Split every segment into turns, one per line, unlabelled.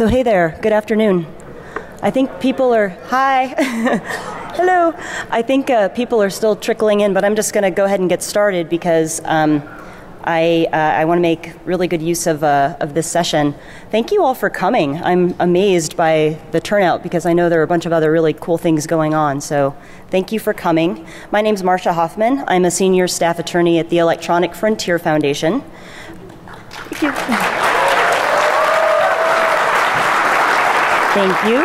So, hey there, good afternoon. I think people are, hi, hello. I think uh, people are still trickling in, but I'm just going to go ahead and get started because um, I, uh, I want to make really good use of, uh, of this session. Thank you all for coming. I'm amazed by the turnout because I know there are a bunch of other really cool things going on. So, thank you for coming. My name is Marcia Hofmann. I'm a senior staff attorney at the Electronic Frontier Foundation. Thank you. Thank you.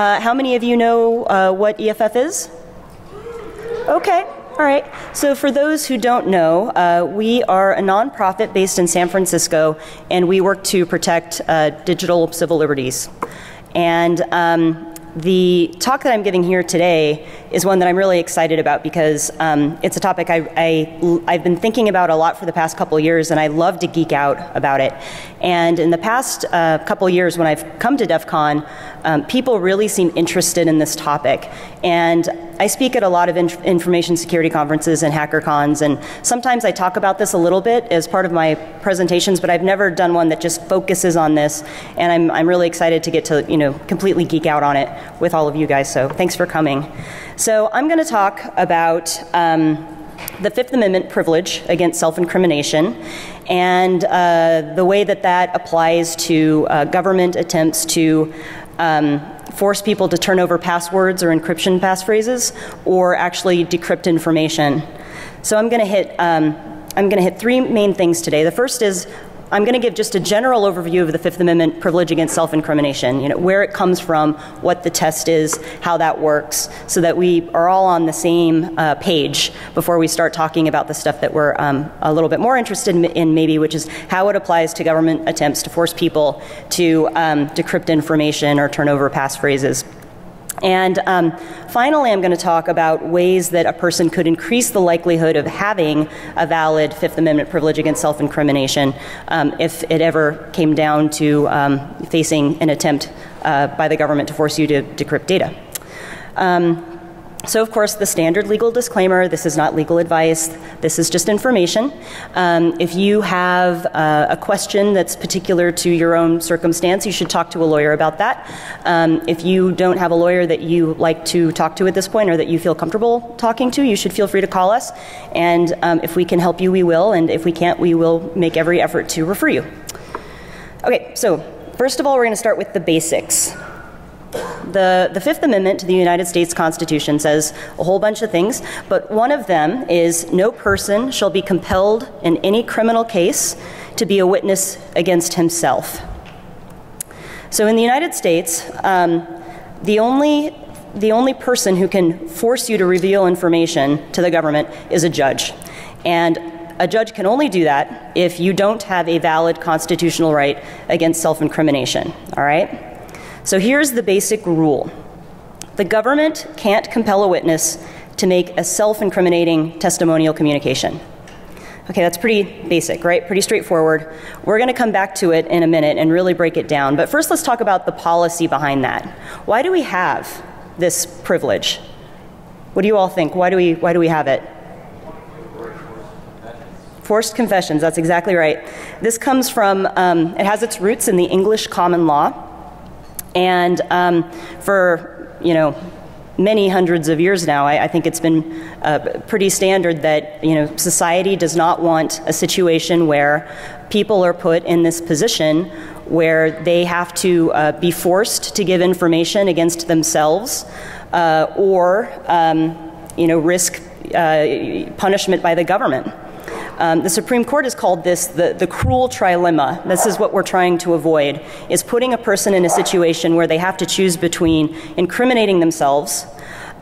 Uh, how many of you know uh, what EFF is? Okay. All right. So, for those who don't know, uh, we are a nonprofit based in San Francisco, and we work to protect uh, digital civil liberties. And um, the talk that I'm giving here today is one that I'm really excited about because um, it's a topic I, I, have been thinking about a lot for the past couple years, and I love to geek out about it. And in the past uh, couple years, when I've come to DEF CON, um, people really seem interested in this topic. And I speak at a lot of inf- information security conferences and hacker cons, and sometimes I talk about this a little bit as part of my presentations, but I've never done one that just focuses on this. And I'm, I'm really excited to get to you know completely geek out on it with all of you guys. So thanks for coming. So I'm going to talk about. Um, the Fifth Amendment privilege against self incrimination and uh, the way that that applies to uh, government attempts to um, force people to turn over passwords or encryption passphrases or actually decrypt information. So I'm going to hit. Um, I'm going to hit three main things today. The first is I'm going to give just a general overview of the Fifth Amendment privilege against self-incrimination, you know, where it comes from, what the test is, how that works, so that we are all on the same uh, page before we start talking about the stuff that we're um, a little bit more interested in, maybe, which is how it applies to government attempts to force people to um, decrypt information or turn over passphrases. And um, finally, I'm going to talk about ways that a person could increase the likelihood of having a valid Fifth Amendment privilege against self incrimination um, if it ever came down to um, facing an attempt uh, by the government to force you to decrypt data. So, of course, the standard legal disclaimer this is not legal advice, this is just information. Um, if you have uh, a question that's particular to your own circumstance, you should talk to a lawyer about that. Um, if you don't have a lawyer that you like to talk to at this point or that you feel comfortable talking to, you should feel free to call us. And um, if we can help you, we will. And if we can't, we will make every effort to refer you. Okay, so first of all, we're going to start with the basics. The, the Fifth Amendment to the United States Constitution says a whole bunch of things, but one of them is no person shall be compelled in any criminal case to be a witness against himself. So in the United States, um, the only the only person who can force you to reveal information to the government is a judge. And a judge can only do that if you don't have a valid constitutional right against self incrimination. All right? So here's the basic rule the government can't compel a witness to make a self incriminating testimonial communication. Okay, that's pretty basic, right? Pretty straightforward. We're going to come back to it in a minute and really break it down. But first, let's talk about the policy behind that. Why do we have this privilege? What do you all think? Why do we, why do we have it? Forced confessions, that's exactly right. This comes from, um, it has its roots in the English common law. And um, for, you know, many hundreds of years now, I, I think it's been uh, pretty standard that, you know, society does not want a situation where people are put in this position where they have to uh, be forced to give information against themselves uh, or, um, you know, risk uh, punishment by the government. Um, the Supreme Court has called this the, the cruel trilemma. This is what we're trying to avoid, is putting a person in a situation where they have to choose between incriminating themselves,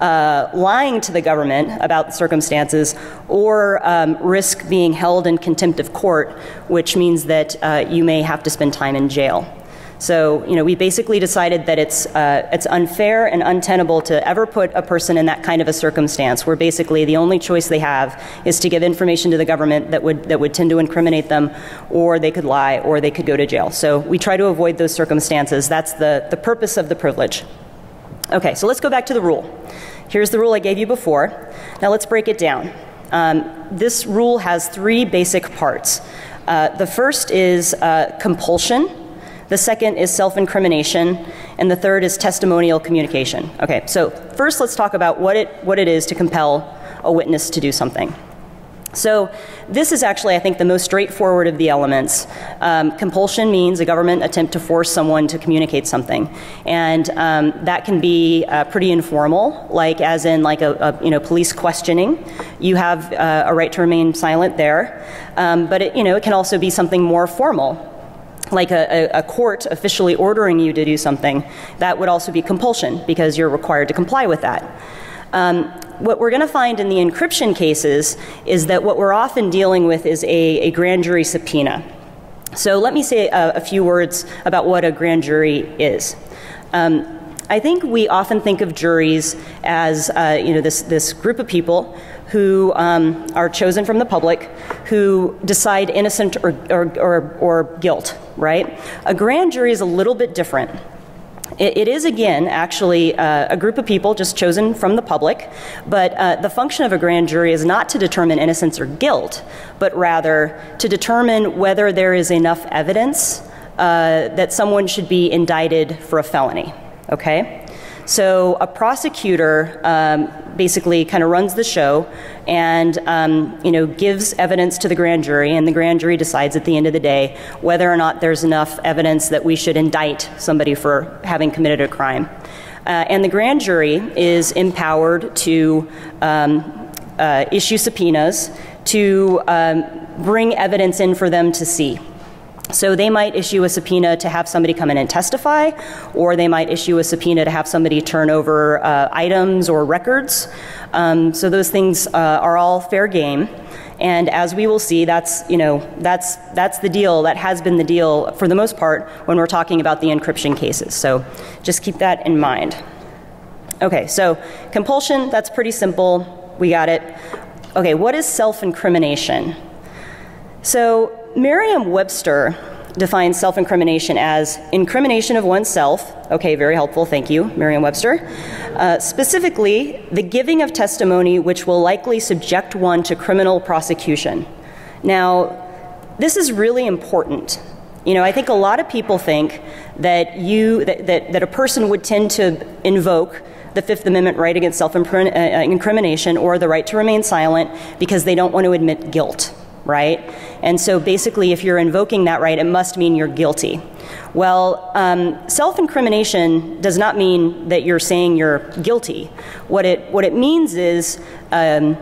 uh, lying to the government about the circumstances, or um, risk being held in contempt of court, which means that uh, you may have to spend time in jail. So, you know, we basically decided that it's, uh, it's unfair and untenable to ever put a person in that kind of a circumstance where basically the only choice they have is to give information to the government that would, that would tend to incriminate them, or they could lie, or they could go to jail. So we try to avoid those circumstances. That's the, the purpose of the privilege. Okay, so let's go back to the rule. Here's the rule I gave you before. Now let's break it down. Um, this rule has three basic parts. Uh, the first is uh, compulsion. The second is self incrimination. And the third is testimonial communication. Okay, so first let's talk about what it, what it is to compel a witness to do something. So, this is actually, I think, the most straightforward of the elements. Um, compulsion means a government attempt to force someone to communicate something, and um, that can be uh, pretty informal, like as in like a, a, you know police questioning. You have uh, a right to remain silent there, um, but it, you know it can also be something more formal, like a, a, court officially ordering you to do something, that would also be compulsion because you're required to comply with that. Um, what we're going to find in the encryption cases is that what we're often dealing with is a, a grand jury subpoena. So let me say a, a, few words about what a grand jury is. Um, I think we often think of juries as uh, you know this this group of people who um, are chosen from the public who decide innocent or, or, or, or guilt. Right? A grand jury is a little bit different it, it is, again, actually uh, a group of people just chosen from the public, but uh, the function of a grand jury is not to determine innocence or guilt, but rather to determine whether there is enough evidence uh, that someone should be indicted for a felony. Okay? So a prosecutor um, basically kind of runs the show and um, you know gives evidence to the grand jury, and the grand jury decides at the end of the day whether or not there's enough evidence that we should indict somebody for having committed a crime. Uh, and the grand jury is empowered to um, uh, issue subpoenas to um, bring evidence in for them to see. So they might issue a subpoena to have somebody come in and testify, or they might issue a subpoena to have somebody turn over uh, items or records. Um, so those things uh, are all fair game. And as we will see, that's you know that's that's the deal. That has been the deal for the most part when we're talking about the encryption cases. So just keep that in mind. Okay, so compulsion. That's pretty simple. We got it. Okay, what is self-incrimination? So Merriam Webster defines self incrimination as incrimination of oneself. Okay, very helpful, thank you, Merriam Webster. Uh, specifically, the giving of testimony which will likely subject one to criminal prosecution. Now, this is really important. You know, I think a lot of people think that you that, that, that a person would tend to invoke the Fifth Amendment right against self incrimination or the right to remain silent because they don't want to admit guilt right? And so basically, if you're invoking that right, it must mean you're guilty. Well, um, self incrimination does not mean that you're saying you're guilty. What it, what it means is um,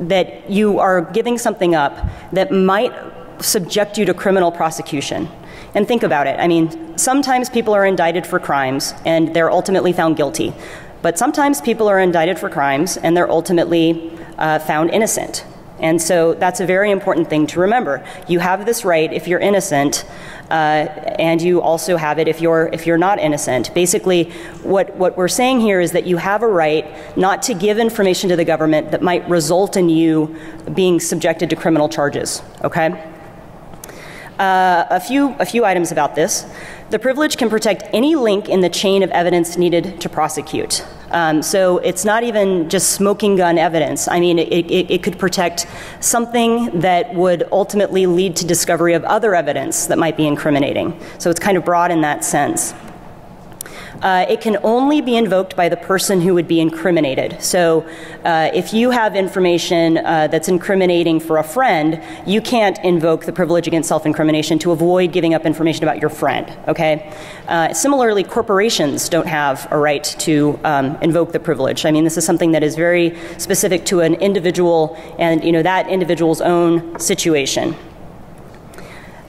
that you are giving something up that might subject you to criminal prosecution. And think about it. I mean, sometimes people are indicted for crimes and they're ultimately found guilty. But sometimes people are indicted for crimes and they're ultimately uh, found innocent. And so that's a very important thing to remember. You have this right if you're innocent, uh, and you also have it if you're if you're not innocent. Basically, what what we're saying here is that you have a right not to give information to the government that might result in you being subjected to criminal charges. Okay. Uh, a few a few items about this. The privilege can protect any link in the chain of evidence needed to prosecute. Um, so it's not even just smoking gun evidence. I mean, it, it, it, could protect something that would ultimately lead to discovery of other evidence that might be incriminating. So it's kind of broad in that sense uh, it can only be invoked by the person who would be incriminated. So uh, if you have information uh, that's incriminating for a friend, you can't invoke the privilege against self incrimination to avoid giving up information about your friend, okay? Uh, similarly, corporations don't have a right to um, invoke the privilege. I mean, this is something that is very specific to an individual and, you know, that individual's own situation.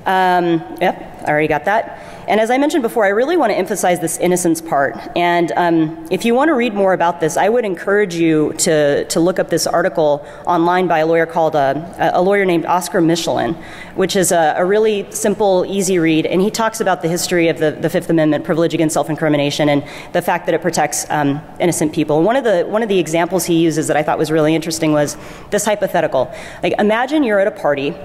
Um, yep, I already got that. And as I mentioned before, I really want to emphasize this innocence part. And um, if you want to read more about this, I would encourage you to, to look up this article online by a lawyer called uh, a lawyer named Oscar Michelen, which is a, a, really simple, easy read. And he talks about the history of the, the Fifth Amendment, privilege against self-incrimination, and the fact that it protects um, innocent people. One of the one of the examples he uses that I thought was really interesting was this hypothetical. Like, imagine you're at a party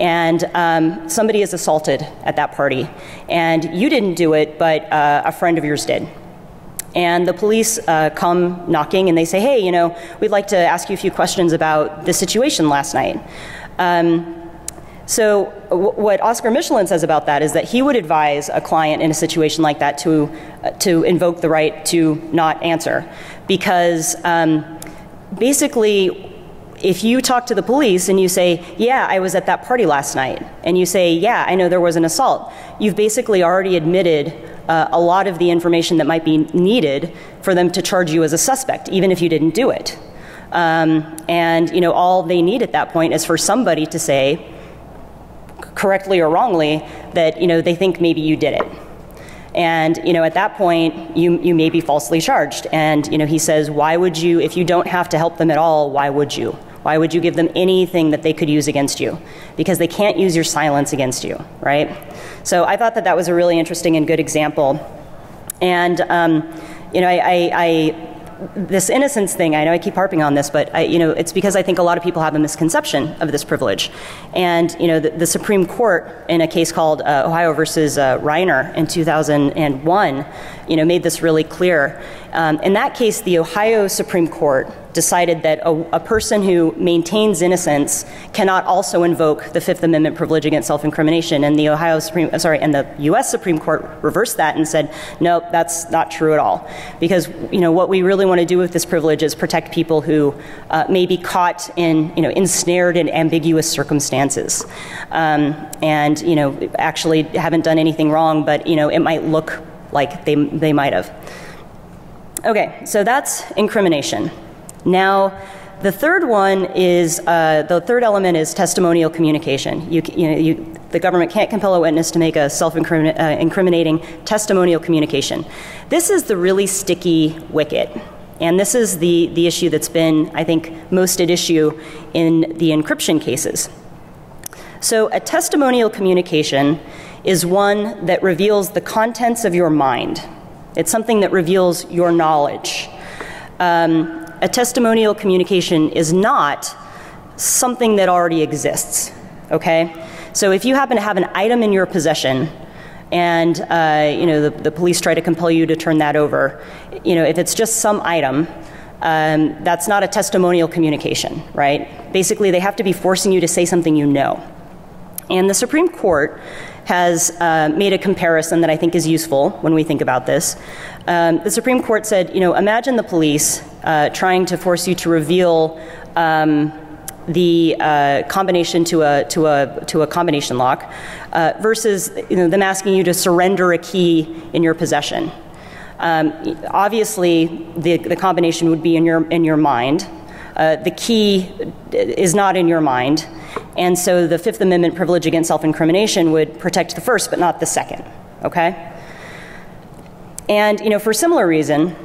and um, somebody is assaulted at that party, and you didn't do it, but uh, a friend of yours did. And the police uh, come knocking and they say, hey, you know, we'd like to ask you a few questions about the situation last night. Um, So, what Oscar Michelen says about that is that he would advise a client in a situation like that to, uh, to invoke the right to not answer. Because um, basically, if you talk to the police and you say, Yeah, I was at that party last night, and you say, Yeah, I know there was an assault, you've basically already admitted uh, a lot of the information that might be needed for them to charge you as a suspect, even if you didn't do it. Um, and you know, all they need at that point is for somebody to say, correctly or wrongly, that you know they think maybe you did it. And you know, at that point, you you may be falsely charged. And you know, he says, why would you, if you don't have to help them at all, why would you? Why would you give them anything that they could use against you? Because they can't use your silence against you, right? So I thought that that was a really interesting and good example. And um, you know, I, I, I this innocence thing, I know I keep harping on this, but I, you know, it's because I think a lot of people have a misconception of this privilege. And you know, the, the Supreme Court, in a case called uh, Ohio versus uh, Reiner in 2001, you know, made this really clear. Um, in that case, the Ohio Supreme Court decided that a, a, person who maintains innocence cannot also invoke the Fifth Amendment privilege against self-incrimination. And the Ohio Supreme, uh, sorry, and the U.S. Supreme Court reversed that and said, no, that's not true at all, because you know what we really want to do with this privilege is protect people who uh, may be caught in, you know, ensnared in ambiguous circumstances, um, and you know, actually haven't done anything wrong, but you know, it might look like they they might have. Okay, so that's incrimination. Now, the third one is uh, the third element is testimonial communication. You, you know, you, the government can't compel a witness to make a self-incriminating uh, testimonial communication. This is the really sticky wicket. And this is the, the issue that's been, I think, most at issue in the encryption cases. So, a testimonial communication is one that reveals the contents of your mind, it's something that reveals your knowledge. Um, a testimonial communication is not something that already exists, okay? So if you happen to have an item in your possession and uh, you know the, the, police try to compel you to turn that over, you know if it's just some item, um, that's not a testimonial communication, right? Basically, they have to be forcing you to say something you know. And the Supreme Court has uh, made a comparison that I think is useful when we think about this. Um, the Supreme Court said, you know, imagine the police uh, trying to force you to reveal um, the uh, combination to a to a to a combination lock uh, versus you know, them asking you to surrender a key in your possession. Um, obviously, the, the combination would be in your in your mind. Uh, the key is not in your mind, and so the Fifth Amendment privilege against self-incrimination would protect the first, but not the second. Okay. And you know, for similar reason,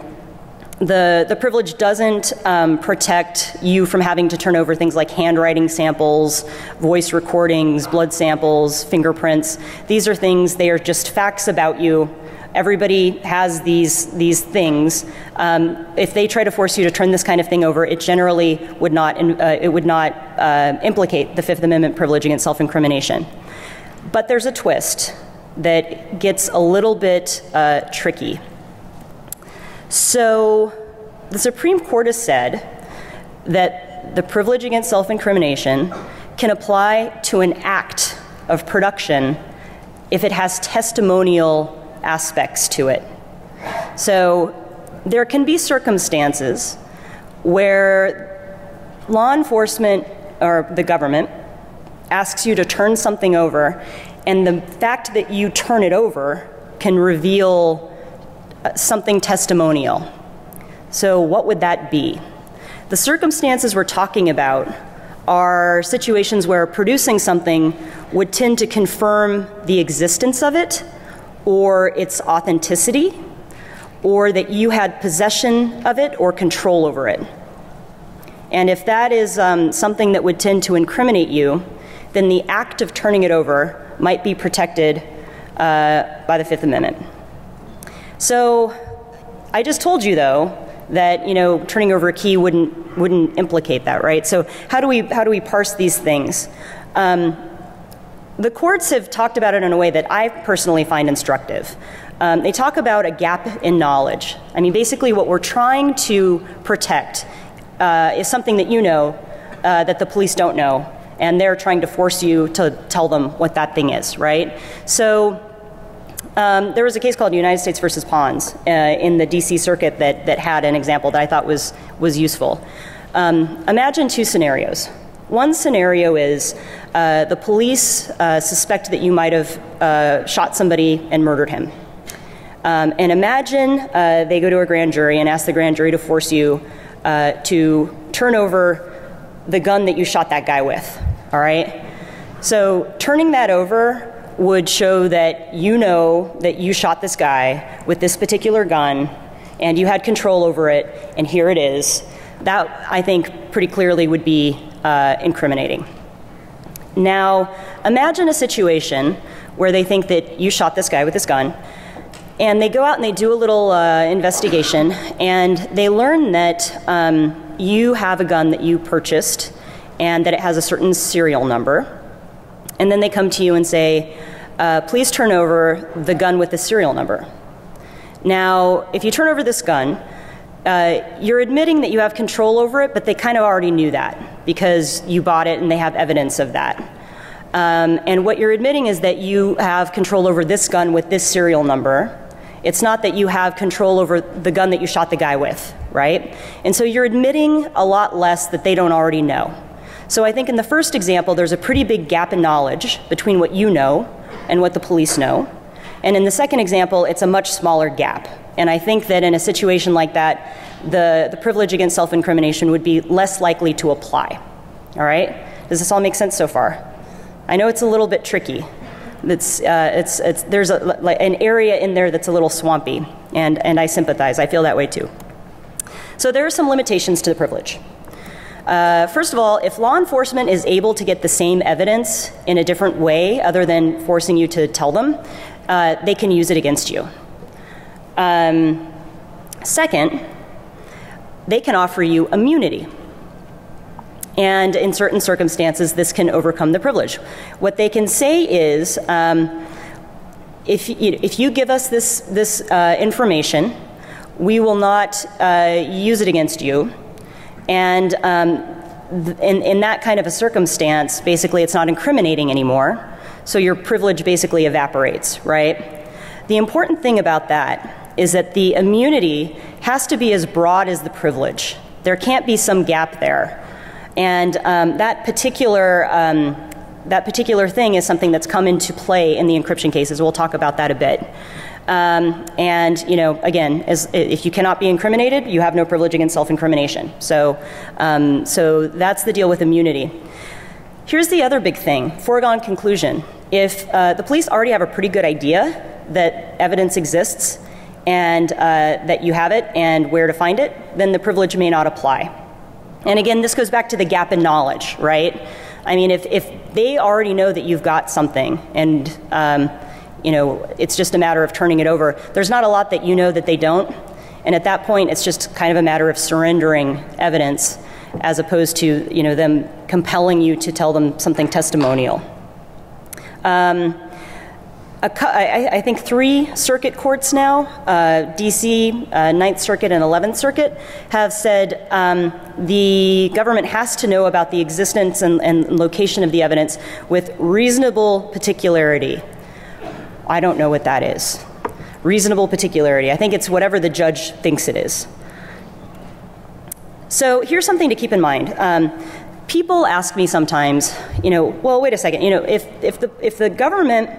the, the privilege doesn't um, protect you from having to turn over things like handwriting samples, voice recordings, blood samples, fingerprints. These are things, they are just facts about you. Everybody has these, these things. Um, if they try to force you to turn this kind of thing over, it generally would not, uh, it would not uh, implicate the Fifth Amendment privilege against self incrimination. But there's a twist that gets a little bit uh, tricky. So the Supreme Court has said that the privilege against self incrimination can apply to an act of production if it has testimonial aspects to it. So there can be circumstances where law enforcement or the government asks you to turn something over, and the fact that you turn it over can reveal uh, something testimonial. So, what would that be? The circumstances we're talking about are situations where producing something would tend to confirm the existence of it or its authenticity or that you had possession of it or control over it. And if that is um, something that would tend to incriminate you, then the act of turning it over might be protected uh, by the Fifth Amendment. So I just told you though that you know turning over a key wouldn't wouldn't implicate that, right? So how do we how do we parse these things? Um, the courts have talked about it in a way that I personally find instructive. Um, they talk about a gap in knowledge. I mean, basically, what we're trying to protect uh, is something that you know uh, that the police don't know, and they're trying to force you to tell them what that thing is, right? So um, there was a case called United States versus Ponds uh, in the DC circuit that, that had an example that I thought was, was useful. Um, imagine two scenarios. One scenario is uh, the police uh, suspect that you might have uh, shot somebody and murdered him. Um, and imagine uh, they go to a grand jury and ask the grand jury to force you uh, to turn over the gun that you shot that guy with, all right? So turning that over would show that you know that you shot this guy with this particular gun and you had control over it, and here it is. That, I think, pretty clearly would be uh, incriminating. Now, imagine a situation where they think that you shot this guy with this gun, and they go out and they do a little uh, investigation, and they learn that um, you have a gun that you purchased and that it has a certain serial number. And then they come to you and say, uh, please turn over the gun with the serial number. Now, if you turn over this gun, uh, you're admitting that you have control over it, but they kind of already knew that because you bought it and they have evidence of that. Um, and what you're admitting is that you have control over this gun with this serial number. It's not that you have control over the gun that you shot the guy with, right? And so you're admitting a lot less that they don't already know. So I think in the first example, there's a pretty big gap in knowledge between what you know and what the police know. And in the second example, it's a much smaller gap. And I think that in a situation like that, the, the privilege against self incrimination would be less likely to apply. All right? Does this all make sense so far? I know it's a little bit tricky. It's, uh, it's, it's, there's a, like an area in there that's a little swampy, and, and I sympathize. I feel that way too. So there are some limitations to the privilege. Uh, first of all, if law enforcement is able to get the same evidence in a different way other than forcing you to tell them, uh, they can use it against you. Um, second, they can offer you immunity. And in certain circumstances, this can overcome the privilege. What they can say is um, if, you, if you give us this, this uh, information, we will not uh, use it against you and um, in, in that kind of a circumstance, basically it's not incriminating anymore. So your privilege basically evaporates, right? The important thing about that is that the immunity has to be as broad as the privilege. There can't be some gap there. And um, that particular um, that particular thing is something that's come into play in the encryption cases. We'll talk about that a bit. Um, and you know, again, as, if you cannot be incriminated, you have no privilege against self-incrimination. So, um, so that's the deal with immunity. Here's the other big thing: foregone conclusion. If uh, the police already have a pretty good idea that evidence exists and uh, that you have it and where to find it, then the privilege may not apply. And again, this goes back to the gap in knowledge, right? I mean, if, if they already know that you've got something and um, you know, it's just a matter of turning it over. There's not a lot that you know that they don't. And at that point, it's just kind of a matter of surrendering evidence as opposed to, you know, them compelling you to tell them something testimonial. Um, I, think three circuit courts now, uh, DC, uh, Ninth Circuit, and 11th Circuit, have said um, the government has to know about the existence and, and location of the evidence with reasonable particularity. I don't know what that is. Reasonable particularity. I think it's whatever the judge thinks it is. So here's something to keep in mind. Um, people ask me sometimes, you know, well, wait a second, you know, if, if, the, if the government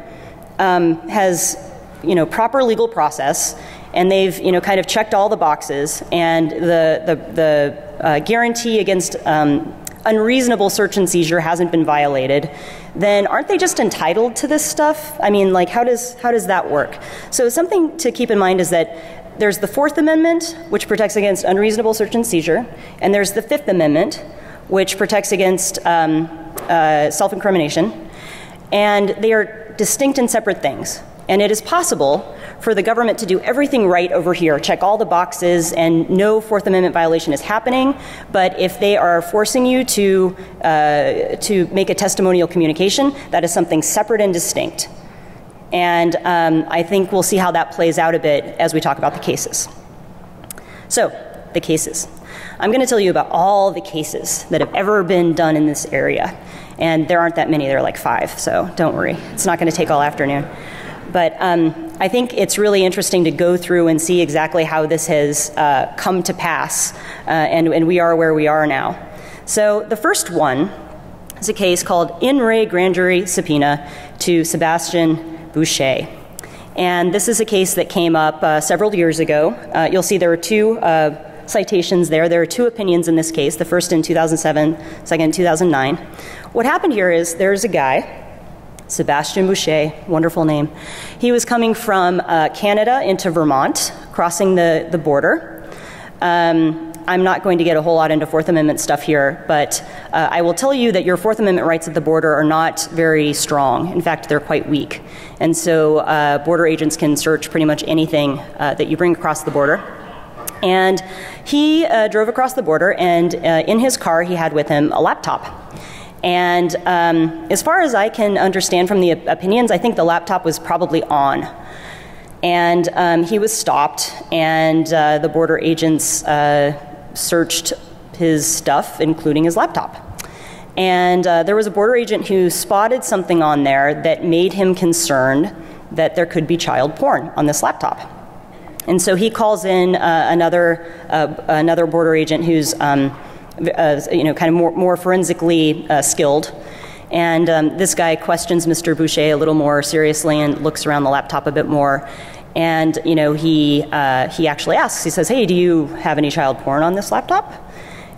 um, has, you know, proper legal process and they've, you know, kind of checked all the boxes and the, the, the uh, guarantee against um, unreasonable search and seizure hasn't been violated, then aren't they just entitled to this stuff? I mean, like, how does, how does that work? So, something to keep in mind is that there's the Fourth Amendment, which protects against unreasonable search and seizure, and there's the Fifth Amendment, which protects against um, uh, self incrimination. And they are distinct and separate things. And it is possible for the government to do everything right over here, check all the boxes, and no Fourth Amendment violation is happening. But if they are forcing you to, uh, to make a testimonial communication, that is something separate and distinct. And um, I think we'll see how that plays out a bit as we talk about the cases. So, the cases. I'm going to tell you about all the cases that have ever been done in this area. And there aren't that many, there are like five, so don't worry. It's not going to take all afternoon. But um, I think it's really interesting to go through and see exactly how this has uh, come to pass, uh, and, and we are where we are now. So the first one is a case called In Re Grand Jury Subpoena to Sebastian Boucher. And this is a case that came up uh, several years ago. Uh, you'll see there were two uh, citations there. There are two opinions in this case, the first in 2007, second in 2009. What happened here is there's a guy Sebastian Boucher, wonderful name. He was coming from uh, Canada into Vermont, crossing the, the border. Um, I'm not going to get a whole lot into Fourth Amendment stuff here, but uh, I will tell you that your Fourth Amendment rights at the border are not very strong. In fact, they're quite weak. And so uh, border agents can search pretty much anything uh, that you bring across the border. And he uh, drove across the border, and uh, in his car, he had with him a laptop. And um, as far as I can understand from the opinions, I think the laptop was probably on. And um, he was stopped, and uh, the border agents uh, searched his stuff, including his laptop. And uh, there was a border agent who spotted something on there that made him concerned that there could be child porn on this laptop. And so he calls in uh, another, uh, another border agent who's um, you know, kind of more, more forensically uh, skilled. And um, this guy questions Mr. Boucher a little more seriously and looks around the laptop a bit more. And you know, he uh, he actually asks. He says, "Hey, do you have any child porn on this laptop?"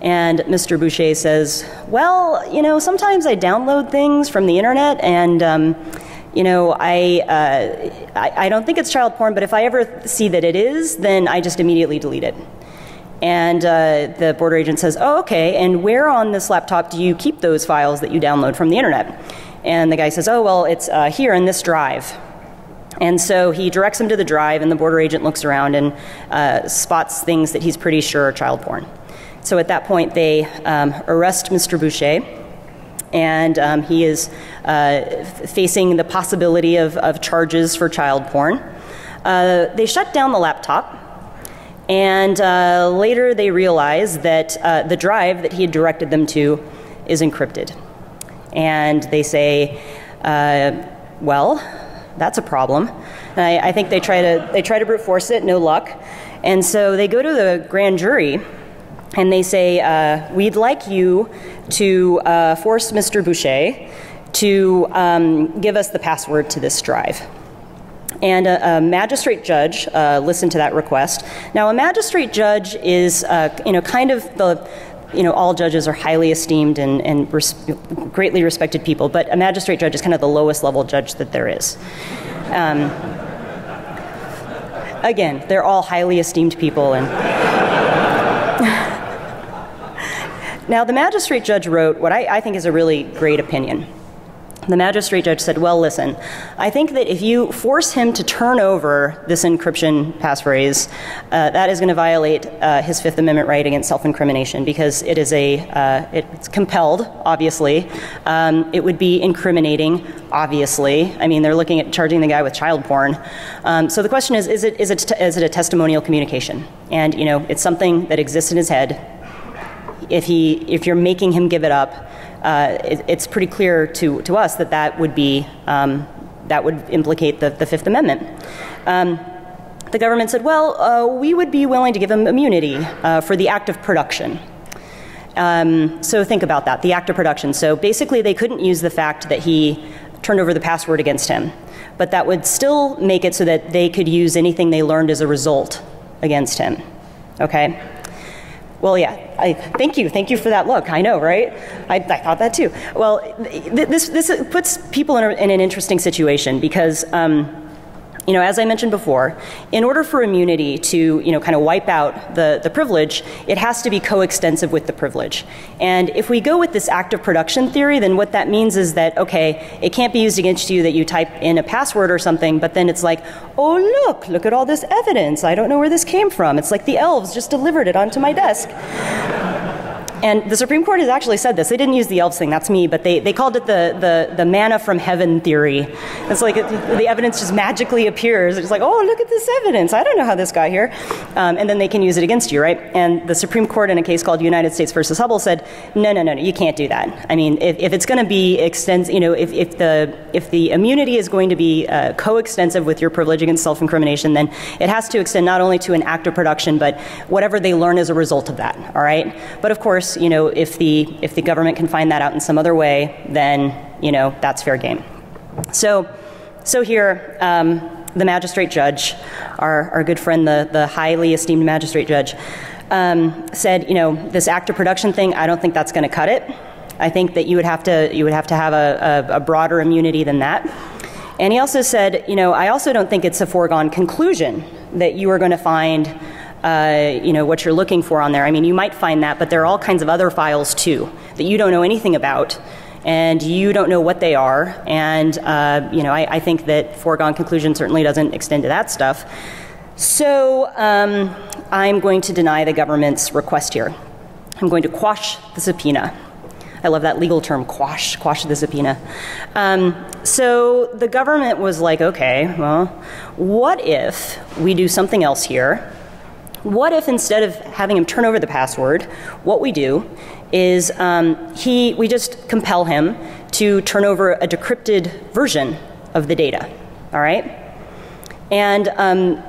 And Mr. Boucher says, "Well, you know, sometimes I download things from the internet, and um, you know, I, uh, I I don't think it's child porn, but if I ever see that it is, then I just immediately delete it." And uh, the border agent says, Oh, okay, and where on this laptop do you keep those files that you download from the internet? And the guy says, Oh, well, it's uh, here in this drive. And so he directs him to the drive, and the border agent looks around and uh, spots things that he's pretty sure are child porn. So at that point, they um, arrest Mr. Boucher, and um, he is uh, facing the possibility of, of, charges for child porn. Uh, they shut down the laptop and uh, later they realize that uh, the drive that he had directed them to is encrypted. And they say, uh, well, that's a problem. And I, I, think they try, to, they try to brute force it, no luck. And so they go to the grand jury and they say, uh, we'd like you to uh, force Mr. Boucher to um, give us the password to this drive. And a, a magistrate judge uh, listened to that request. Now, a magistrate judge is, uh, you know, kind of the you know, all judges are highly esteemed and, and res- greatly respected people, but a magistrate judge is kind of the lowest level judge that there is. Um, again, they're all highly esteemed people, and now the magistrate judge wrote what I, I think is a really great opinion the magistrate judge said, Well, listen, I think that if you force him to turn over this encryption passphrase, uh, that is going to violate uh, his Fifth Amendment right against self incrimination because it is a, uh, it's compelled, obviously. Um, it would be incriminating, obviously. I mean, they're looking at charging the guy with child porn. Um, so the question is is it, is, it, is it a testimonial communication? And, you know, it's something that exists in his head. If, he, if you're making him give it up, uh, it, it's pretty clear to, to us that that would be um, that would implicate the, the Fifth Amendment. Um, the government said, well, uh, we would be willing to give him immunity uh, for the act of production. Um, so think about that, the act of production. So basically, they couldn't use the fact that he turned over the password against him, but that would still make it so that they could use anything they learned as a result against him. Okay? Well, yeah, I, thank you. Thank you for that look. I know, right? I, I thought that too. Well, th- this, this puts people in, a, in, an interesting situation because. Um, you know, as I mentioned before, in order for immunity to, you know, kind of wipe out the, the privilege, it has to be coextensive with the privilege. And if we go with this act of production theory, then what that means is that, okay, it can't be used against you that you type in a password or something, but then it's like, oh, look, look at all this evidence. I don't know where this came from. It's like the elves just delivered it onto my desk. And the Supreme Court has actually said this. They didn't use the elves thing, that's me, but they, they called it the, the, the manna from heaven theory. It's like it, the evidence just magically appears. It's like, oh, look at this evidence. I don't know how this got here. Um, and then they can use it against you, right? And the Supreme Court, in a case called United States versus Hubbell said, no, no, no, no you can't do that. I mean, if, if it's going to be extens, you know, if, if, the, if the immunity is going to be uh, coextensive with your privilege against self incrimination, then it has to extend not only to an act of production, but whatever they learn as a result of that, all right? But of course, you know, if the if the government can find that out in some other way, then you know that's fair game. So, so here, um, the magistrate judge, our our good friend, the the highly esteemed magistrate judge, um, said, you know, this act of production thing, I don't think that's going to cut it. I think that you would have to you would have to have a, a, a broader immunity than that. And he also said, you know, I also don't think it's a foregone conclusion that you are going to find uh, you know, what you're looking for on there. I mean, you might find that, but there are all kinds of other files too that you don't know anything about and you don't know what they are. And, uh, you know, I, I, think that foregone conclusion certainly doesn't extend to that stuff. So um, I'm going to deny the government's request here. I'm going to quash the subpoena. I love that legal term, quash, quash the subpoena. Um, so the government was like, okay, well, what if we do something else here? What if instead of having him turn over the password, what we do is um, he, we just compel him to turn over a decrypted version of the data, all right? And um,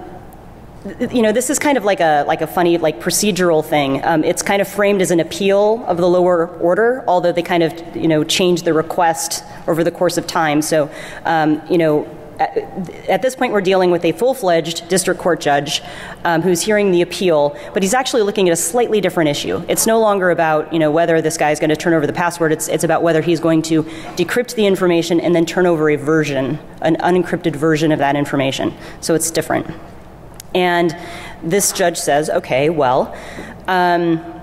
you know, this is kind of like a like a funny like procedural thing. Um, it's kind of framed as an appeal of the lower order, although they kind of you know change the request over the course of time. So um, you know, at this point, we're dealing with a full fledged district court judge um, who's hearing the appeal, but he's actually looking at a slightly different issue. It's no longer about you know, whether this guy is going to turn over the password, it's, it's about whether he's going to decrypt the information and then turn over a version, an unencrypted version of that information. So it's different. And this judge says, okay, well, um,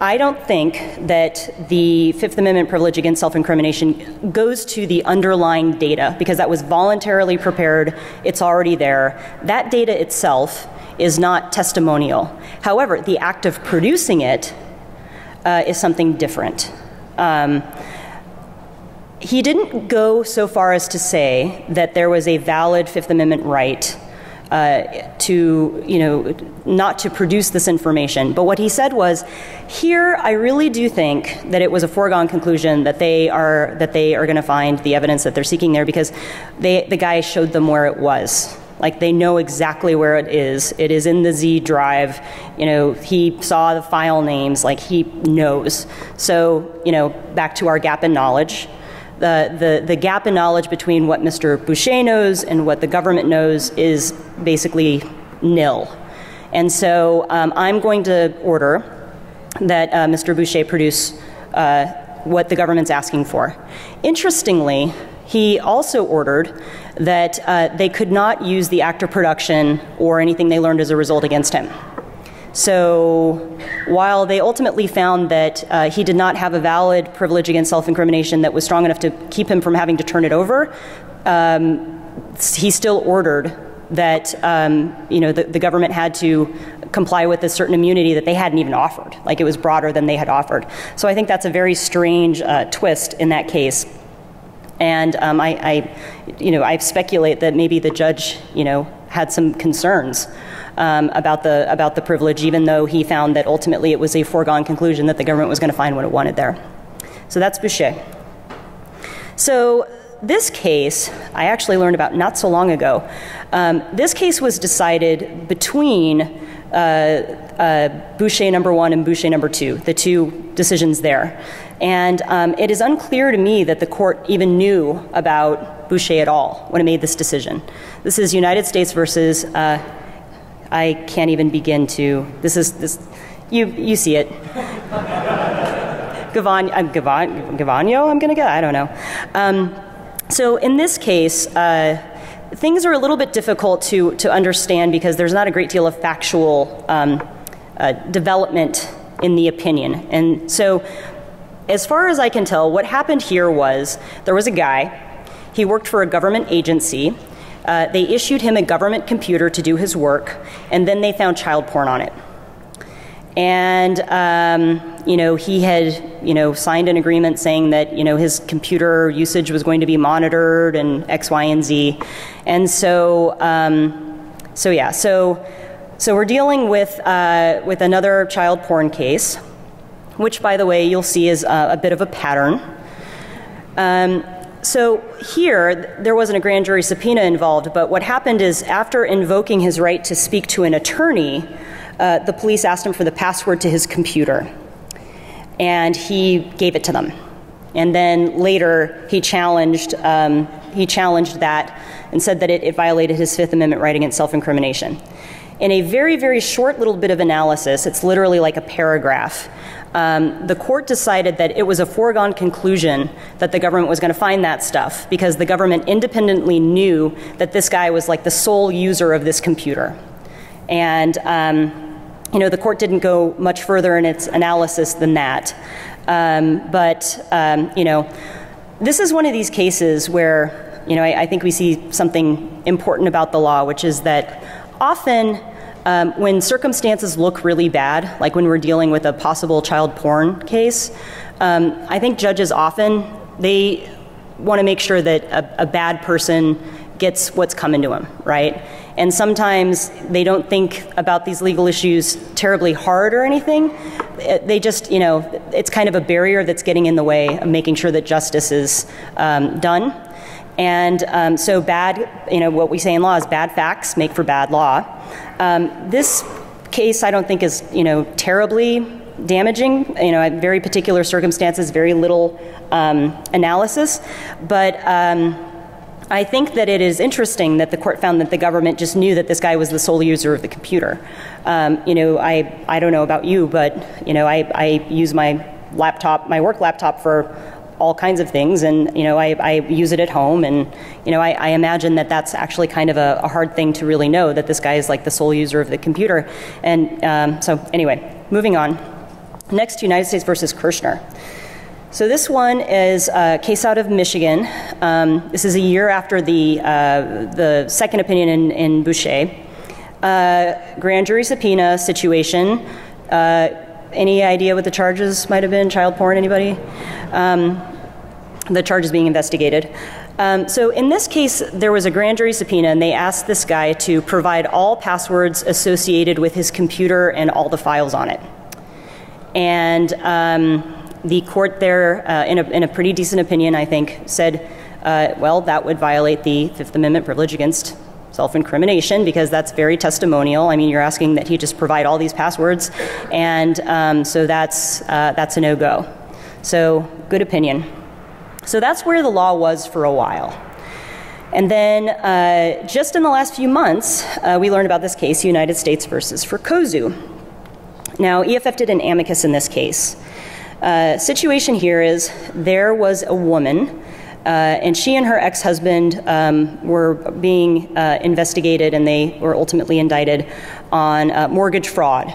I don't think that the Fifth Amendment privilege against self incrimination goes to the underlying data because that was voluntarily prepared, it's already there. That data itself is not testimonial. However, the act of producing it uh, is something different. Um, he didn't go so far as to say that there was a valid Fifth Amendment right uh, to, you know, not to produce this information. But what he said was, here I really do think that it was a foregone conclusion that they are that they are going to find the evidence that they're seeking there because they, the guy showed them where it was. Like they know exactly where it is. It is in the Z drive. You know, he saw the file names, like he knows. So, you know, back to our gap in knowledge the, the, the gap in knowledge between what Mr. Boucher knows and what the government knows is basically nil. And so um, I'm going to order that uh, Mr. Boucher produce uh, what the government's asking for. Interestingly, he also ordered that uh, they could not use the act of production or anything they learned as a result against him. So while they ultimately found that uh, he did not have a valid privilege against self incrimination that was strong enough to keep him from having to turn it over, um, he still ordered that um, you know the, the, government had to comply with a certain immunity that they hadn't even offered. Like it was broader than they had offered. So i think that's a very strange uh, twist in that case. And um, I, I, you know i speculate that maybe the judge you know had some concerns um, about, the, about the privilege, even though he found that ultimately it was a foregone conclusion that the government was going to find what it wanted there. So that's Boucher. So this case, I actually learned about not so long ago. Um, this case was decided between uh, uh, Boucher number one and Boucher number two, the two decisions there. And um, it is unclear to me that the court even knew about Boucher at all when it made this decision. This is United States versus uh, I can't even begin to. This is this. You you see it. Gavan, uh, Gavan, Gavano, I'm going to get. I don't know. Um, so in this case, uh, things are a little bit difficult to to understand because there's not a great deal of factual um, uh, development in the opinion, and so. As far as I can tell, what happened here was there was a guy, he worked for a government agency, uh, they issued him a government computer to do his work, and then they found child porn on it. And, um, you know, he had, you know, signed an agreement saying that, you know, his computer usage was going to be monitored and X, Y, and Z. And so, um, so yeah, so, so we're dealing with, uh, with another child porn case, which, by the way, you'll see is a, a bit of a pattern. Um, so here, there wasn't a grand jury subpoena involved, but what happened is after invoking his right to speak to an attorney, uh, the police asked him for the password to his computer, and he gave it to them. And then later, he challenged um, he challenged that and said that it, it violated his Fifth Amendment right against self-incrimination. In a very very short little bit of analysis, it's literally like a paragraph um, the court decided that it was a foregone conclusion that the government was going to find that stuff because the government independently knew that this guy was like the sole user of this computer. And, um, you know, the court didn't go much further in its analysis than that. Um, but, um, you know, this is one of these cases where, you know, I, I think we see something important about the law, which is that often um, when circumstances look really bad, like when we're dealing with a possible child porn case, um, I think judges often they want to make sure that a, a bad person gets what's coming to them, right? And sometimes they don't think about these legal issues terribly hard or anything. They just, you know, it's kind of a barrier that's getting in the way of making sure that justice is um, done. And um, so, bad, you know, what we say in law is bad facts make for bad law. Um, this case, I don't think, is you know terribly damaging. You know, very particular circumstances, very little um, analysis, but. Um, I think that it is interesting that the court found that the government just knew that this guy was the sole user of the computer. Um, you know, I, I don't know about you, but you know, I, I use my laptop, my work laptop for all kinds of things, and you know, I, I use it at home, and you know, I, I imagine that that's actually kind of a, a, hard thing to really know that this guy is like the sole user of the computer. And um, so, anyway, moving on. Next, United States versus Kirschner. So this one is a case out of Michigan. Um, this is a year after the uh, the second opinion in, in Boucher. Uh, grand jury subpoena situation. Uh, any idea what the charges might have been? Child porn, anybody? Um, the charges being investigated. Um, so in this case, there was a grand jury subpoena, and they asked this guy to provide all passwords associated with his computer and all the files on it. And um, the court there, uh, in, a, in, a, pretty decent opinion, I think, said, uh, well, that would violate the Fifth Amendment privilege against self incrimination because that's very testimonial. I mean, you're asking that he just provide all these passwords, and um, so that's, uh, that's a no go. So, good opinion. So, that's where the law was for a while. And then, uh, just in the last few months, uh, we learned about this case, United States versus Fricosu. Now, EFF did an amicus in this case. Uh, situation here is there was a woman and she and her ex husband um, were being uh, investigated and they were ultimately indicted on uh, mortgage fraud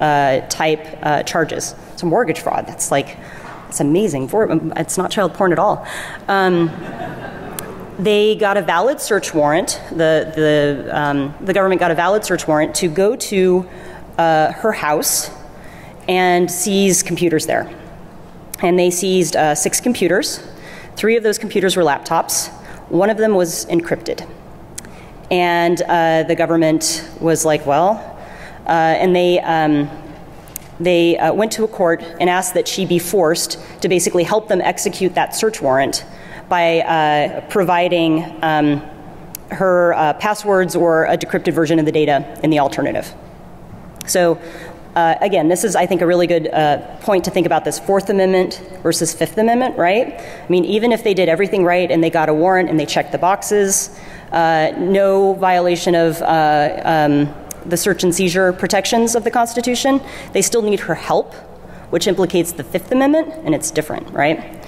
uh, type uh, charges. So, mortgage fraud, that's like, it's amazing. It's not child porn at all. Um, they got a valid search warrant. The, the, um, the government got a valid search warrant to go to uh, her house and seize computers there. And they seized six computers. Three of those computers were laptops. One of them was encrypted. And uh, the government was like, well, uh, and they, um, they uh, went to a court and asked that she be forced to basically help them execute that search warrant by uh, providing um, her uh, passwords or a decrypted version of the data in the alternative. So uh, again, this is, I think, a really good uh, point to think about this Fourth Amendment versus Fifth Amendment, right? I mean, even if they did everything right and they got a warrant and they checked the boxes, uh, no violation of uh, um, the search and seizure protections of the Constitution, they still need her help, which implicates the Fifth Amendment, and it's different, right?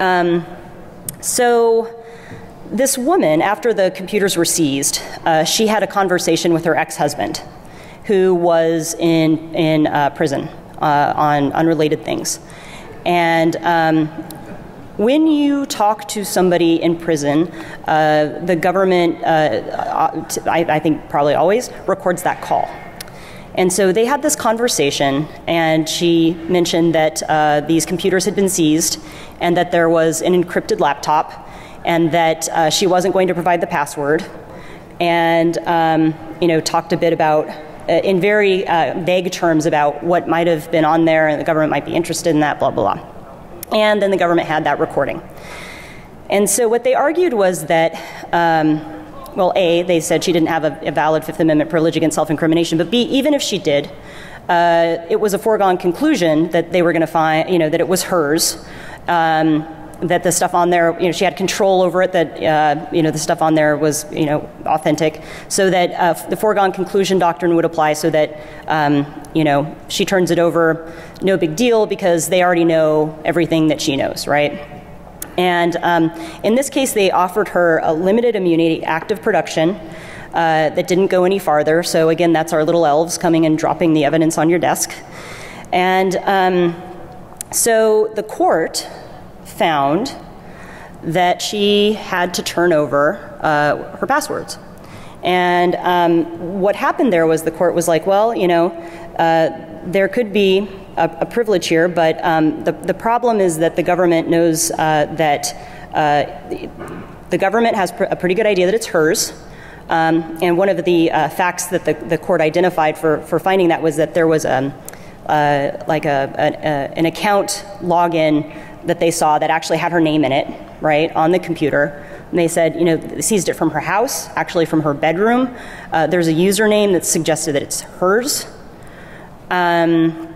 Um, so, this woman, after the computers were seized, uh, she had a conversation with her ex husband who was in, in uh, prison uh, on unrelated things. And um, when you talk to somebody in prison, uh, the government, uh, uh, I, I, think probably always, records that call. And so they had this conversation, and she mentioned that uh, these computers had been seized, and that there was an encrypted laptop, and that uh, she wasn't going to provide the password, and um, you know talked a bit about in very uh, vague terms about what might have been on there, and the government might be interested in that, blah blah blah. And then the government had that recording. And so what they argued was that. Um, well, A, they said she didn't have a, a valid Fifth Amendment privilege against self incrimination, but B, even if she did, uh, it was a foregone conclusion that they were going to find, you know, that it was hers. Um, that the stuff on there, you know, she had control over it. That uh, you know, the stuff on there was, you know, authentic. So that uh, the foregone conclusion doctrine would apply. So that um, you know, she turns it over, no big deal, because they already know everything that she knows, right? And um, in this case, they offered her a limited immunity act of production uh, that didn't go any farther. So, again, that's our little elves coming and dropping the evidence on your desk. And um, so the court found that she had to turn over uh, her passwords. And um, what happened there was the court was like, well, you know, uh, there could be a, a privilege here, but um, the, the problem is that the government knows uh, that uh, the government has pr- a pretty good idea that it's hers. Um, and one of the uh, facts that the, the court identified for, for finding that was that there was um, uh, like a, a, a, an account login that they saw that actually had her name in it, right, on the computer. And they said, you know, seized it from her house, actually from her bedroom. Uh, there's a username that suggested that it's hers. Um,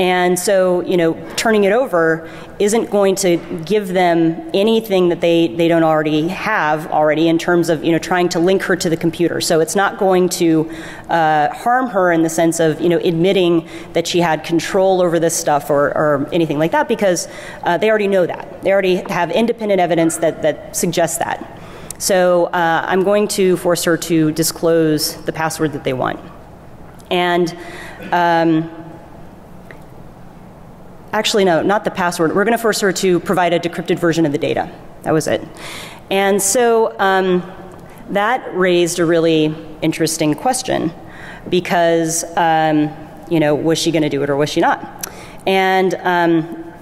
and so, you know, turning it over isn't going to give them anything that they, they don't already have already in terms of, you know, trying to link her to the computer. So it's not going to uh, harm her in the sense of, you know, admitting that she had control over this stuff or, or anything like that because uh, they already know that. They already have independent evidence that, that suggests that. So uh, I'm going to force her to disclose the password that they want. And um, actually, no, not the password. We're going to force her to provide a decrypted version of the data. That was it. And so um, that raised a really interesting question because, um, you know, was she going to do it or was she not? And um,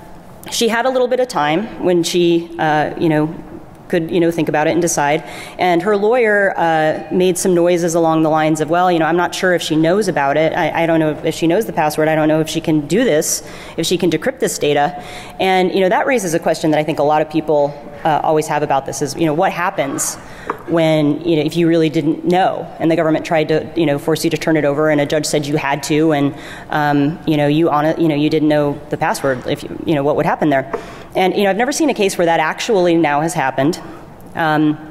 she had a little bit of time when she, uh, you know, could you know think about it and decide. And her lawyer uh, made some noises along the lines of, well, you know, I'm not sure if she knows about it. I, I, don't know if she knows the password. I don't know if she can do this, if she can decrypt this data. And you know that raises a question that I think a lot of people uh, always have about this: is you know what happens when you know if you really didn't know and the government tried to you know force you to turn it over and a judge said you had to and um, you know you on it you know you didn't know the password if you you know what would happen there and you know, I've never seen a case where that actually now has happened. Um,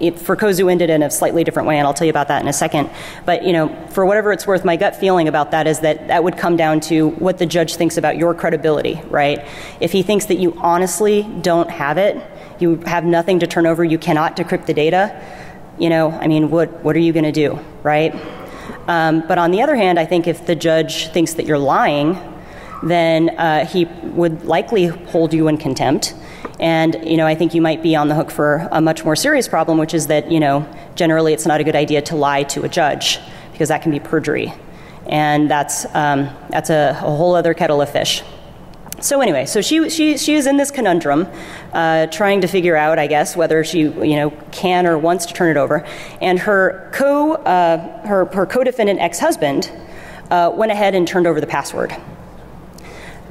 it, Fricosu ended in a slightly different way, and I'll tell you about that in a second. But you know, for whatever it's worth, my gut feeling about that is that that would come down to what the judge thinks about your credibility, right? If he thinks that you honestly don't have it, you have nothing to turn over, you cannot decrypt the data, you know, I mean, what what are you going to do, right? Um, but on the other hand, I think if the judge thinks that you're lying, then uh, he would likely hold you in contempt. And you know, I think you might be on the hook for a much more serious problem, which is that you know, generally it's not a good idea to lie to a judge because that can be perjury, and that's um, that's a, a, whole other kettle of fish. So anyway, so she she she is in this conundrum, uh, trying to figure out, I guess, whether she you know can or wants to turn it over, and her co uh, her her co-defendant ex-husband uh, went ahead and turned over the password.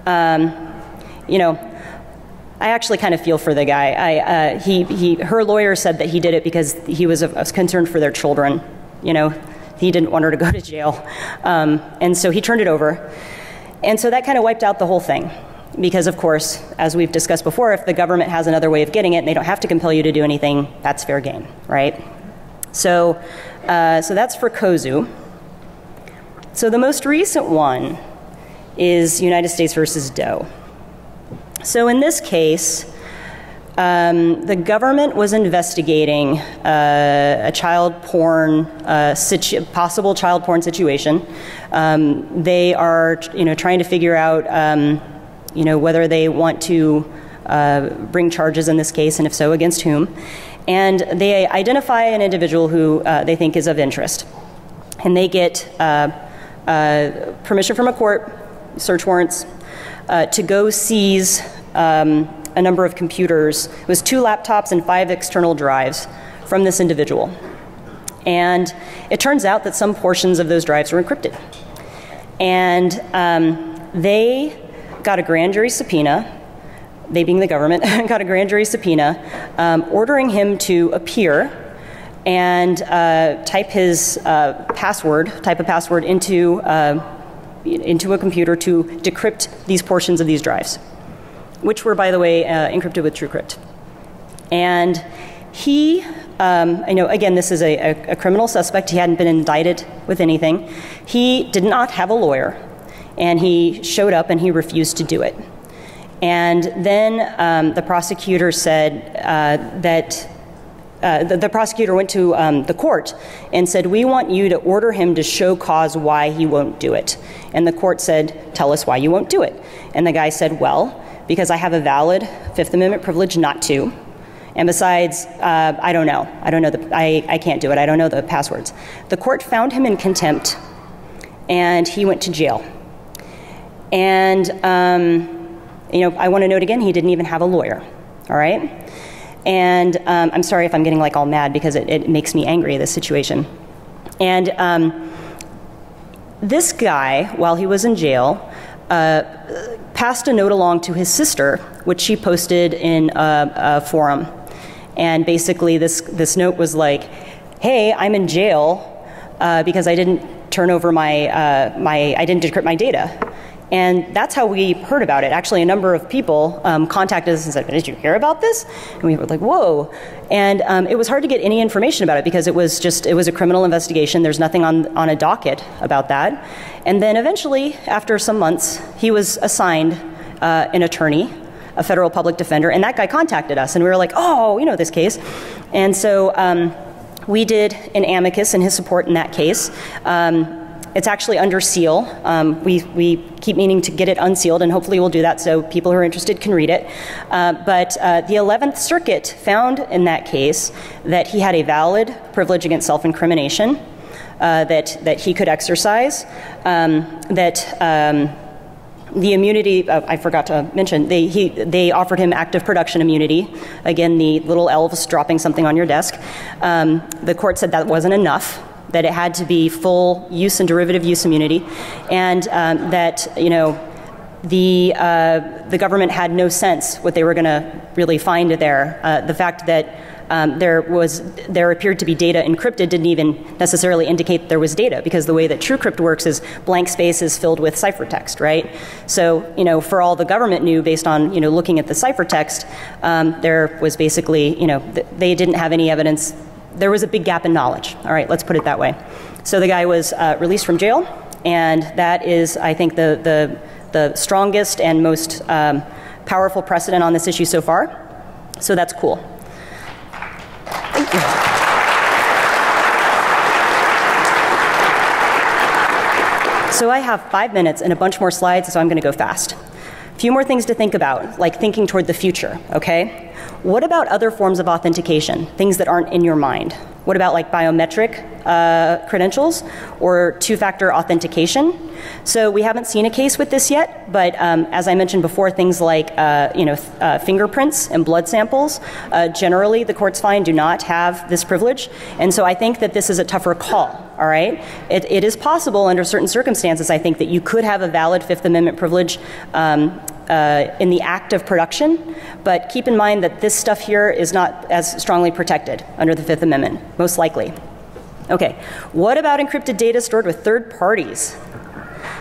Um, you know, I actually kind of feel for the guy. I, uh, he, he, her lawyer said that he did it because he was, was, concerned for their children. You know, he didn't want her to go to jail. Um, and so he turned it over. And so that kind of wiped out the whole thing. Because, of course, as we've discussed before, if the government has another way of getting it and they don't have to compel you to do anything, that's fair game, right? So, uh, so that's Fricosu. So the most recent one is United States versus Doe. So in this case, um, the government was investigating uh, a child porn, uh, possible child porn situation. Um, they are, you know, trying to figure out, um, you know, whether they want to uh, bring charges in this case, and if so, against whom. And they identify an individual who uh, they think is of interest, and they get uh, uh, permission from a court, search warrants, uh, to go seize um, a number of computers. It was two laptops and five external drives from this individual. And it turns out that some portions of those drives were encrypted. And um, they got a grand jury subpoena, they being the government, got a grand jury subpoena um, ordering him to appear and uh, type his uh, password, type a password into, uh, into a computer to decrypt these portions of these drives, which were, by the way, uh, encrypted with TrueCrypt. And he, um, I know, again, this is a, a, a criminal suspect. He hadn't been indicted with anything. He did not have a lawyer, and he showed up and he refused to do it. And then um, the prosecutor said uh, that uh, the, the, prosecutor went to um, the court and said, We want you to order him to show cause why he won't do it. And the court said, Tell us why you won't do it. And the guy said, Well, because I have a valid Fifth Amendment privilege not to. And besides, uh, I don't know. I don't know. The, I, I can't do it. I don't know the passwords. The court found him in contempt and he went to jail. And, um, you know, I want to note again, he didn't even have a lawyer. All right? And um, I'm sorry if I'm getting like all mad because it, it makes me angry, this situation. And um, this guy, while he was in jail, uh, passed a note along to his sister, which she posted in a, a forum. And basically, this, this note was like, hey, I'm in jail uh, because I didn't turn over my, uh, my, I didn't decrypt my data. And that's how we heard about it. Actually, a number of people um, contacted us and said, Did you hear about this? And we were like, Whoa. And um, it was hard to get any information about it because it was just, it was a criminal investigation. There's nothing on, on a docket about that. And then eventually, after some months, he was assigned uh, an attorney, a federal public defender, and that guy contacted us. And we were like, Oh, you know this case. And so, um, we did an amicus in his support in that case. Um, it's actually under seal. Um, we, we keep meaning to get it unsealed, and hopefully we'll do that so people who are interested can read it. Uh, but uh, the 11th Circuit found in that case that he had a valid privilege against self incrimination uh, that, that he could exercise, um, that um, the immunity, uh, I forgot to mention, they, he, they offered him act of production immunity. Again, the little elves dropping something on your desk. Um, the court said that wasn't enough that it had to be full use and derivative use immunity, and um, that you know the uh, the government had no sense what they were going to really find there. Uh, the fact that um, there was there appeared to be data encrypted didn't even necessarily indicate there was data because the way that TrueCrypt works is blank space is filled with ciphertext, right? So you know, for all the government knew, based on you know looking at the ciphertext, um, there was basically you know th- they didn't have any evidence there was a big gap in knowledge. All right, let's put it that way. So the guy was uh, released from jail, and that is, I think, the, the, the strongest and most um, powerful precedent on this issue so far. So that's cool. Thank you. So I have five minutes and a bunch more slides, so I'm going to go fast. A few more things to think about, like thinking toward the future, okay? What about other forms of authentication, things that aren't in your mind? What about like biometric uh, credentials or two factor authentication? So we haven't seen a case with this yet, but um, as I mentioned before, things like uh, you know uh, fingerprints and blood samples, uh, generally the courts find do not have this privilege, and so I think that this is a tougher call. All right, it, it is possible under certain circumstances. I think that you could have a valid Fifth Amendment privilege um, uh, in the act of production, but keep in mind that this stuff here is not as strongly protected under the Fifth Amendment, most likely. Okay, what about encrypted data stored with third parties?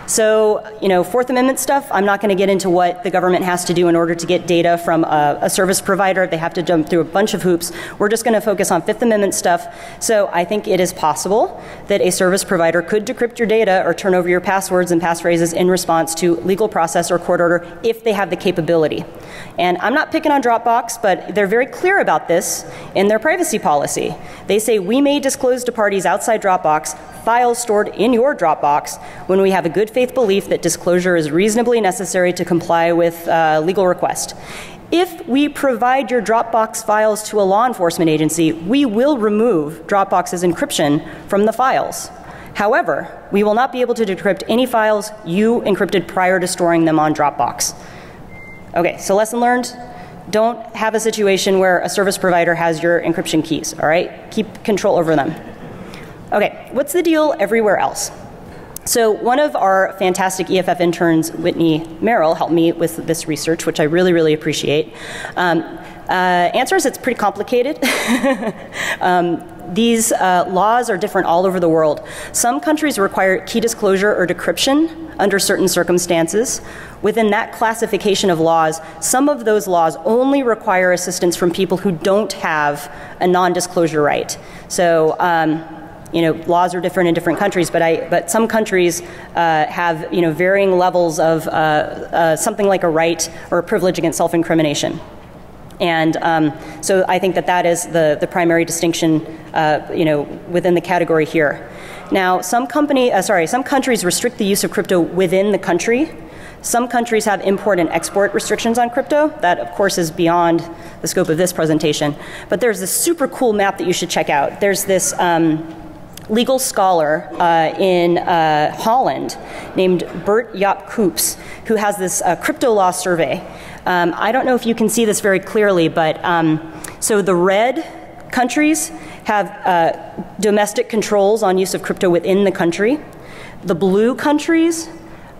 So, you know, Fourth Amendment stuff, I'm not going to get into what the government has to do in order to get data from a, a service provider. They have to jump through a bunch of hoops. We're just going to focus on Fifth Amendment stuff. So, I think it is possible that a service provider could decrypt your data or turn over your passwords and passphrases in response to legal process or court order if they have the capability. And I'm not picking on Dropbox, but they're very clear about this in their privacy policy. They say we may disclose to parties outside Dropbox files stored in your Dropbox when we have a good faith belief that disclosure is reasonably necessary to comply with uh, legal request. If we provide your Dropbox files to a law enforcement agency, we will remove Dropbox's encryption from the files. However, we will not be able to decrypt any files you encrypted prior to storing them on Dropbox. Okay, so lesson learned. Don't have a situation where a service provider has your encryption keys, all right? Keep control over them. Okay, what's the deal everywhere else? So one of our fantastic EFF interns, Whitney Merrill, helped me with this research, which I really, really appreciate. Um, uh, answers, it's pretty complicated. um, these uh, laws are different all over the world. Some countries require key disclosure or decryption under certain circumstances. Within that classification of laws, some of those laws only require assistance from people who don't have a non-disclosure right. So um, you know, laws are different in different countries, but, I, but some countries uh, have you know, varying levels of uh, uh, something like a right or a privilege against self-incrimination. And um, so I think that that is the, the primary distinction, uh, you know, within the category here. Now, some company, uh, sorry, some countries restrict the use of crypto within the country. Some countries have import and export restrictions on crypto. That, of course, is beyond the scope of this presentation. But there's this super cool map that you should check out. There's this. Um, legal scholar uh, in uh, Holland named Bert Jaap Koops, who has this uh, crypto law survey. Um, I don't know if you can see this very clearly, but um, so the red countries have uh, domestic controls on use of crypto within the country. The blue countries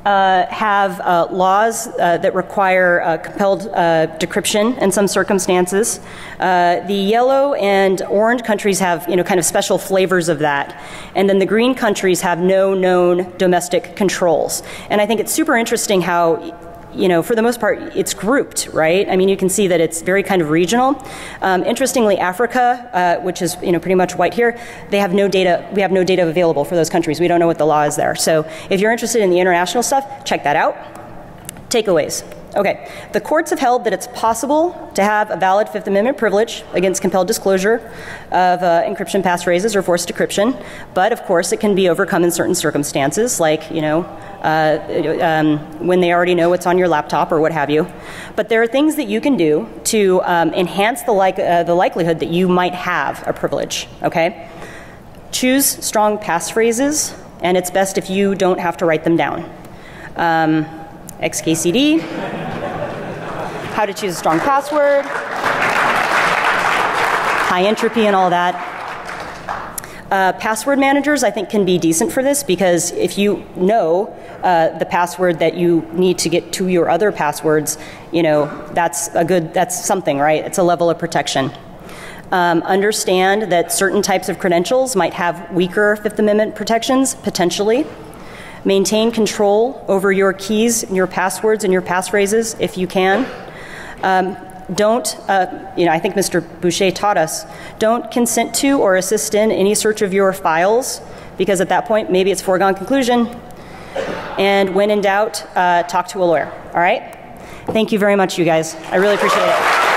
uh, have uh, laws uh, that require uh, compelled uh, decryption in some circumstances. Uh, the yellow and orange countries have, you know, kind of special flavors of that. And then the green countries have no known domestic controls. And I think it's super interesting how you know, for the most part, it's grouped, right? I mean, you can see that it's very kind of regional. Um, interestingly, Africa, uh, which is you know pretty much white here, they have no data. We have no data available for those countries. We don't know what the law is there. So, if you're interested in the international stuff, check that out. Takeaways. Okay, the courts have held that it's possible to have a valid Fifth Amendment privilege against compelled disclosure of uh, encryption passphrases or forced decryption, but of course it can be overcome in certain circumstances, like, you know, uh, um, when they already know what's on your laptop or what have you. But there are things that you can do to um, enhance the, like, uh, the likelihood that you might have a privilege, okay? Choose strong passphrases, and it's best if you don't have to write them down. Um, XKCD, how to choose a strong password, high entropy and all that. Uh, password managers, I think, can be decent for this because if you know uh, the password that you need to get to your other passwords, you know that's a good, that's something, right? It's a level of protection. Um, understand that certain types of credentials might have weaker Fifth Amendment protections potentially. Maintain control over your keys, and your passwords, and your passphrases if you can. Um, don't, uh, you know, I think Mr. Boucher taught us, don't consent to or assist in any search of your files because at that point maybe it's foregone conclusion. And when in doubt, uh, talk to a lawyer, all right? Thank you very much, you guys. I really appreciate it.